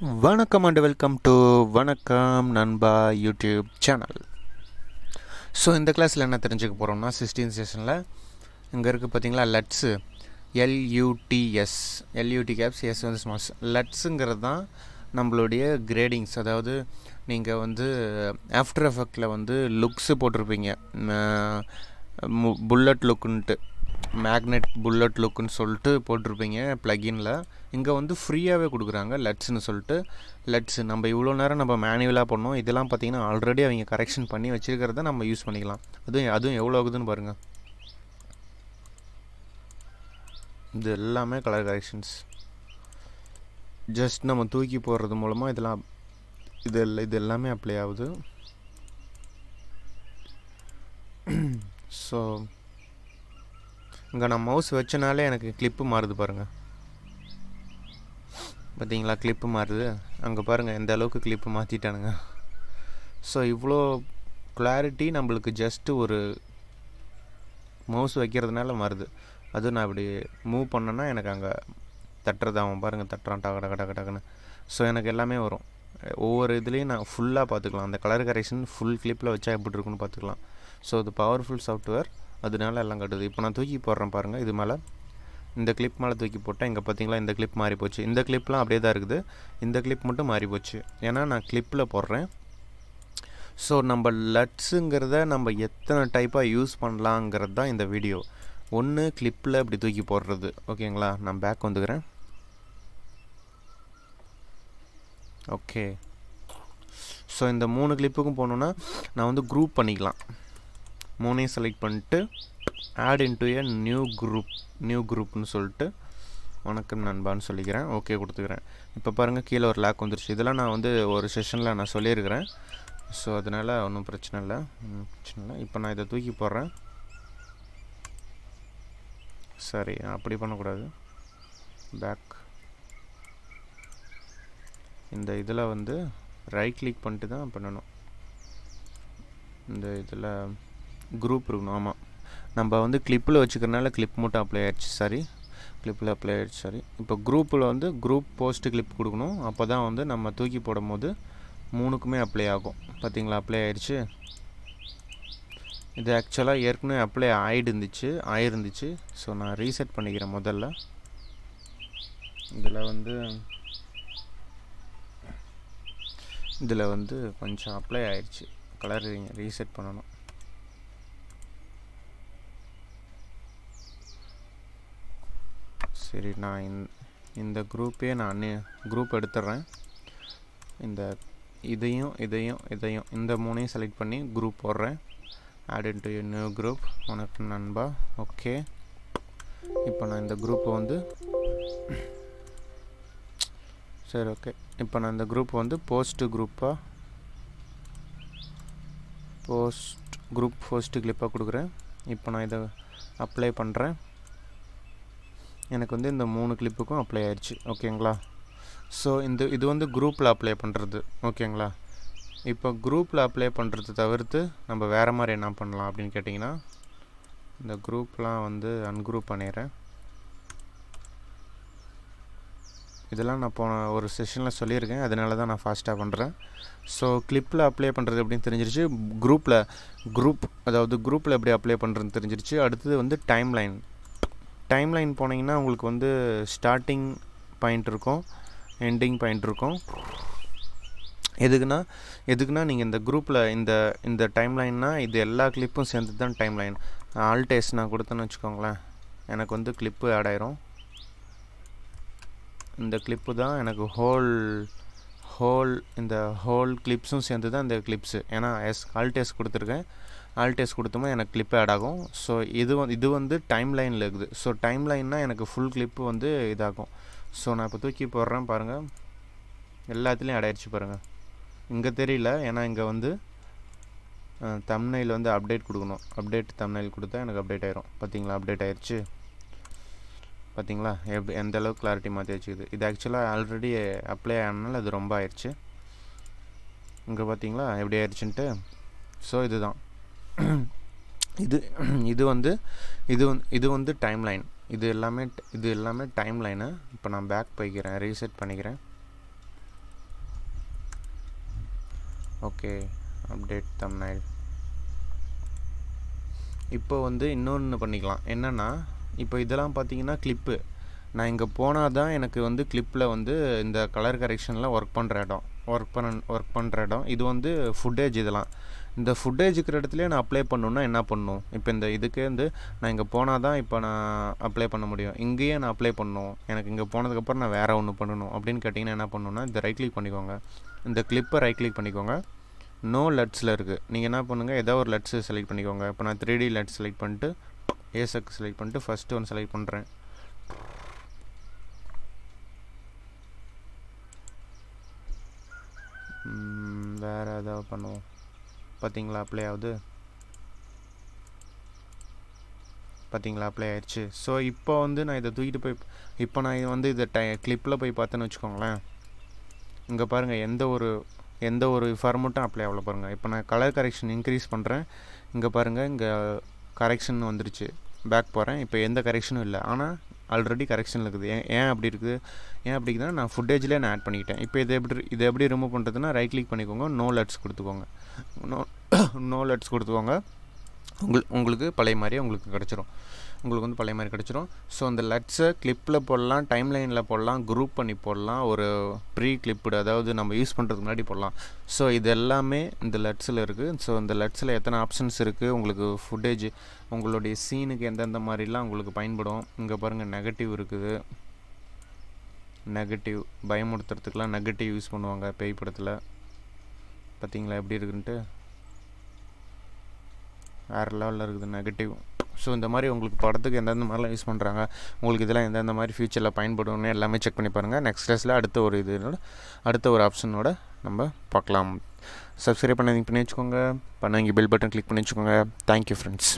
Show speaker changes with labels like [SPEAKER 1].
[SPEAKER 1] வணக்கம் and welcome to வணக்கம் நண்பா யூடியூப் சேனல் ஸோ இந்த கிளாஸில் என்ன தெரிஞ்சுக்க போகிறோம்னா சிக்ஸ்டீன் செஷனில் இங்கே இருக்குது பார்த்தீங்களா LUTs L U T S L U T caps S வந்து ஸ்மாஸ் லட்ஸுங்கிறது தான் நம்மளுடைய கிரேடிங்ஸ் அதாவது நீங்கள் வந்து ஆஃப்டர் எஃபெக்டில் வந்து லுக்ஸு போட்டிருப்பீங்க. புல்லட் லுக்குன்ட்டு மேக்னெட் புல்லட் லுக்குன்னு சொல்லிட்டு போட்டிருப்பீங்க ப்ளகின்ல இங்கே வந்து ஃப்ரீயாகவே கொடுக்குறாங்க லட்ஸ்னு சொல்லிட்டு. லட்ஸ் நம்ம இவ்வளோ நேரம் நம்ம மேனுவலாக பண்ணோம் இதெல்லாம் பார்த்தீங்கன்னா ஆல்ரெடி அவங்க கரெக்ஷன் பண்ணி வச்சுருக்கிறத நம்ம யூஸ் பண்ணிக்கலாம். அதுவும் அதுவும் எவ்வளோ ஆகுதுன்னு பாருங்கள் இது எல்லாமே கலர் கரெக்ஷன்ஸ் ஜஸ்ட் நம்ம தூக்கி போடுறது மூலமாக இதெல்லாம் இது இது எல்லாமே அப்ளை ஆகுது. ஸோ இங்கே நான் மவுஸ் வச்சனாலே எனக்கு கிளிப்பு மாறுது பாருங்கள் பார்த்தீங்களா கிளிப்பு மாறுது. அங்கே பாருங்கள் எந்த அளவுக்கு கிளிப்பு மாற்றிட்டானுங்க ஸோ இவ்வளோ கிளாரிட்டி நம்மளுக்கு ஜஸ்ட்டு ஒரு மவுஸ் வைக்கிறதுனால மாறுது. அதுவும் நான் இப்படி மூவ் பண்ணேன்னா எனக்கு அங்கே தட்டுறது அவன் பாருங்கள் தட்டுறான் டக டக டக டக்குன்னு ஸோ எனக்கு எல்லாமே வரும். ஒவ்வொரு இதுலேயும் நான் ஃபுல்லாக பார்த்துக்கலாம் அந்த கலர் கரெக்ஷன் ஃபுல் கிளிப்பில் வச்சா எப்படி இருக்குன்னு பார்த்துக்கலாம் ஸோ இது பவர்ஃபுல் சாஃப்ட்வேர் அதனால எல்லாம் கட்டுது. இப்போ நான் தூக்கி போடுறேன் பாருங்கள் இது மேலே. இந்த கிளிப் மேலே தூக்கி போட்டேன். இங்கே பார்த்தீங்களா இந்த கிளிப் மாறி போச்சு. இந்த கிளிப்லாம் அப்படியே தான் இருக்குது. இந்த கிளிப் மட்டும் மாறி போச்சு. ஏன்னா நான் கிளிப்பில் போடுறேன். ஸோ நம்ம லட்ஸுங்கிறத நம்ம எத்தனை டைப்பாக யூஸ் பண்ணலாங்கிறது தான் இந்த வீடியோ ஒன்று கிளிப்பில் இப்படி தூக்கி போடுறது. ஓகேங்களா நான் பேக் வந்துக்கிறேன். ஓகே ஸோ இந்த மூணு கிளிப்புக்கும் போகணுன்னா நான் வந்து குரூப் பண்ணிக்கலாம். மூணையும் செலக்ட் பண்ணிட்டு add into a new group new குரூப்னு சொல்லிட்டு வணக்கம் நண்பான்னு சொல்லிக்கிறேன். ஓகே கொடுத்துக்கிறேன். இப்போ பாருங்கள் கீழே ஒரு லேக் வந்துருச்சு. இதெல்லாம் நான் வந்து ஒரு செஷனில் நான் சொல்லியிருக்கிறேன். ஸோ அதனால் ஒன்றும் பிரச்சனை இல்லை. ஒன்றும் பிரச்சனை இல்லை. இப்போ நான் இதை தூக்கி போடுறேன். சரி அப்படி பண்ணக்கூடாது. பேக் இந்த இதில் வந்து ரைட் கிளிக் பண்ணிட்டு தான் பண்ணணும். இந்த இதில் குரூப் இருக்கணும் ஆமாம் நம்ம வந்து கிளிப்பில் வச்சுக்கிறனால கிளிப் மட்டும் அப்ளை ஆயிடுச்சு சாரி கிளிப்பில் அப்ளை ஆயிடுச்சு சாரி இப்போ குரூப்பில் வந்து குரூப் போஸ்ட்டு கிளிப் கொடுக்கணும். அப்போ தான் வந்து நம்ம தூக்கி போடும் போது மூணுக்குமே அப்ளை ஆகும். பார்த்தீங்களா அப்ளை ஆயிடுச்சு. இது ஆக்சுவலாக ஏற்கனவே அப்ளை ஆகிடுந்துச்சு ஆயிருந்துச்சு. ஸோ நான் ரீசெட் பண்ணிக்கிறேன் முதல்ல. இதில் வந்து இதில் வந்து கொஞ்சம் அப்ளை ஆயிடுச்சு. கலர் ரீசெட் பண்ணணும். சரி நான் இந் இந்த குரூப்பே நான் குரூப் எடுத்துடுறேன். இந்த இதையும் இதையும் இதையும் இந்த மூணையும் செலக்ட் பண்ணி குரூப் போடுறேன். ஆட் இன்டு நியூ குரூப் உனக்கு நண்பா ஓகே. இப்போ நான் இந்த குரூப்பை வந்து சரி ஓகே. இப்போ நான் இந்த குரூப் வந்து போஸ்ட்டு குரூப்பாக போஸ்ட் குரூப் போஸ்ட்டு கிளிப்பாக கொடுக்குறேன். இப்போ நான் இதை அப்ளை பண்ணுறேன் எனக்கு வந்து இந்த மூணு கிளிப்புக்கும் அப்ளை ஆயிடுச்சு ஓகேங்களா ஸோ இந்த இது வந்து குரூப்பில் அப்ளை பண்ணுறது ஓகேங்களா இப்போ குரூப்பில் அப்ளை பண்ணுறது தவிர்த்து நம்ம வேறு மாதிரி என்ன பண்ணலாம் அப்படின்னு கேட்டிங்கன்னா இந்த குரூப்லாம் வந்து அன்குரூப் பண்ணிடுறேன். இதெல்லாம் நான் போன ஒரு செஷனில் சொல்லியிருக்கேன். அதனால தான் நான் ஃபாஸ்ட்டாக பண்ணுறேன் ஸோ கிளிப்பில் அப்ளை பண்ணுறது எப்படின்னு தெரிஞ்சிருச்சு? குரூப்பில் குரூப் அதாவது குரூப்பில் எப்படி அப்ளை பண்ணுறதுன்னு தெரிஞ்சிருச்சு. அடுத்தது வந்து டைம் லைன் டைம் லைன் போனீங்கன்னா உங்களுக்கு வந்து ஸ்டார்டிங் பாயிண்ட் இருக்கும் எண்டிங் பாயிண்ட் இருக்கும். எதுக்குன்னா எதுக்குன்னா நீங்கள் இந்த குரூப்பில் இந்த இந்த டைம் லைன்னா இது எல்லா கிளிப்பும் சேர்ந்து தான் டைம் லைன் ஆல்டேஸ் நான் கொடுத்தேன்னு வச்சுக்கோங்களேன் எனக்கு வந்து கிளிப்பு ஆட் ஆயிரும். இந்த கிளிப்பு தான் எனக்கு ஹோல் ஹோல் இந்த ஹோல் கிளிப்ஸும் சேர்ந்து தான் இந்த கிளிப்ஸு ஏன்னா எஸ் ஆல்டேஸ் கொடுத்துருக்கேன். ஆல்டேஸ் கொடுத்தோமா எனக்கு கிளிப் ஆட் ஆகும். ஸோ இது வந்து இது வந்து டைம் லைனில் இருக்குது. ஸோ டைம் லைன்னா எனக்கு ஃபுல் கிளிப்பு வந்து இதாகும். ஸோ நான் இப்போ தூக்கி போடுறேன் பாருங்கள் எல்லாத்துலேயும் ஆட் ஆயிடுச்சு பாருங்கள் இங்கே தெரியல. ஏன்னா இங்கே வந்து தம்னையில் வந்து அப்டேட் கொடுக்கணும். அப்டேட் தம்னைல் கொடுத்தா எனக்கு அப்டேட் ஆயிரும். பார்த்தீங்களா அப்டேட் ஆயிடுச்சு பார்த்தீங்களா எப் எந்த அளவுக்கு கிளாரிட்டி மாற்றி வச்சுக்குது. இது ஆக்சுவலாக ஆல்ரெடி அப்ளை ஆனனால அது ரொம்ப ஆயிடுச்சு இங்கே பார்த்தீங்களா எப்படி ஆயிடுச்சுன்ட்டு ஸோ இதுதான். இது இது வந்து இது வந்து இது வந்து டைம் லைன் இது எல்லாமே இது எல்லாமே டைம் லைனு இப்போ நான் பேக் போய்க்கிறேன் ரீசெட் பண்ணிக்கிறேன். ஓகே அப்டேட் தம்னைல் இப்போ வந்து இன்னொன்று பண்ணிக்கலாம். என்னென்னா இப்போ இதெல்லாம் பார்த்தீங்கன்னா கிளிப்பு நான் இங்கே போனால் தான் எனக்கு வந்து கிளிப்பில் வந்து இந்த கலர் கரெக்ஷனில் ஒர்க் பண்ணுற இடம். ஒர்க் பண்ண ஒர்க் பண்ணுற இடம். இது வந்து ஃபுட்டேஜ் இதெல்லாம். இந்த ஃபுட்டேஜ் இருக்கிற இடத்துலையே நான் அப்ளை பண்ணணுன்னா என்ன பண்ணணும் இப்போ இந்த இதுக்கே வந்து நான் இங்கே போனால் தான் இப்போ நான் அப்ளை பண்ண முடியும். இங்கேயே நான் அப்ளை பண்ணணும். எனக்கு இங்கே போனதுக்கப்புறம் நான் வேறு ஒன்று பண்ணணும். அப்படின்னு கேட்டிங்கன்னா என்ன பண்ணணுன்னா இந்த ரைட் கிளிக் பண்ணிக்கோங்க. இந்த கிளிப்பை ரைட் கிளிக் பண்ணிக்கோங்க. நோ லெட்ஸில் இருக்குது நீங்கள் என்ன பண்ணுங்கள் ஏதோ ஒரு லெட்ஸு செலக்ட் பண்ணிக்கோங்க. இப்போ நான் த்ரீ டி லெட் செலக்ட் பண்ணிட்டு ஏசக் செலக்ட் பண்ணிட்டு ஃபஸ்ட்டு ஒன்று செலக்ட் பண்ணுறேன் வேறு ஏதாவது பண்ணுவோம். பார்த்தீங்களா அப்ளை ஆகுது? பார்த்தீங்களா அப்ளை ஆயிடுச்சு ஸோ இப்போ வந்து நான் இதை தூக்கிட்டு போய் இப்போ நான் இது வந்து இதை டை கிளிப்பில் போய் பார்த்தேன்னு வச்சுக்கோங்களேன். இங்கே பாருங்கள் எந்த ஒரு எந்த ஒரு ஃபார்மட்டும் அப்ளை ஆகல பாருங்கள் இப்போ நான் கலர் கரெக்ஷன் இன்க்ரீஸ் பண்ணுறேன் இங்கே பாருங்கள் இங்கே கரெக்ஷன் வந்துருச்சு. பேக் போகிறேன் இப்போ எந்த கரெக்ஷனும் இல்லை. ஆனால் ஆல்ரெடி கரெக்ஷன் இருக்குது. ஏன் ஏன் அப்படி இருக்குது? ஏன் அப்படி இருக்குதுன்னா நான் ஃபுட்டேஜ்லேயே நான் ஆட் பண்ணிக்கிட்டேன். இப்போ இதை எப்படி இதை எப்படி ரிமூவ் பண்ணுறதுன்னா ரைட் கிளிக் பண்ணிக்கோங்க. நோ லெட்ஸ் கொடுத்துக்கோங்க. நோ நோ லெட்ஸ் கொடுத்துக்கோங்க. உங்கள் உங்களுக்கு பழைய மாதிரியே உங்களுக்கு கிடச்சிரும். உங்களுக்கு வந்து பழைய மாதிரி கிடச்சிரும். ஸோ அந்த லட்ஸை கிளிப்பில் போடலாம் டைம் லைனில் போடலாம் குரூப் பண்ணி போடலாம் ஒரு ப்ரீ கிளிப்புடு அதாவது நம்ம யூஸ் பண்ணுறதுக்கு முன்னாடி போடலாம். ஸோ இது எல்லாமே இந்த லட்ஸில் இருக்குது ஸோ இந்த லட்ஸில் எத்தனை ஆப்ஷன்ஸ் இருக்குது உங்களுக்கு ஃபுட்டேஜ் உங்களுடைய சீனுக்கு எந்தெந்த மாதிரிலாம் உங்களுக்கு பயன்படும். இங்கே பாருங்கள் நெகட்டிவ் இருக்குது. நெகட்டிவ் பயமுடுத்துறதுக்கெலாம் நெகட்டிவ் யூஸ் பண்ணுவாங்க பேய் படத்தில். பார்த்தீங்களா எப்படி இருக்குன்ட்டு? வேறு லெவலில் இருக்குது நெகட்டிவ் ஸோ இந்த மாதிரி உங்களுக்கு படத்துக்கு எந்தெந்த மாதிரிலாம் யூஸ் பண்ணுறாங்க உங்களுக்கு இதெல்லாம் எந்தெந்த மாதிரி ஃபியூச்சரில் பயன்படும்னு எல்லாமே செக் பண்ணி பாருங்கள் நெக்ஸ்ட் டேஸில் அடுத்த ஒரு இதோட அடுத்த ஒரு ஆப்ஷனோட நம்ம பார்க்கலாம். சப்ஸ்கிரைப் பண்ணி பண்ணி வச்சுக்கோங்க பண்ண பெல் பட்டன் கிளிக் பண்ணி வச்சுக்கோங்க. Thank you friends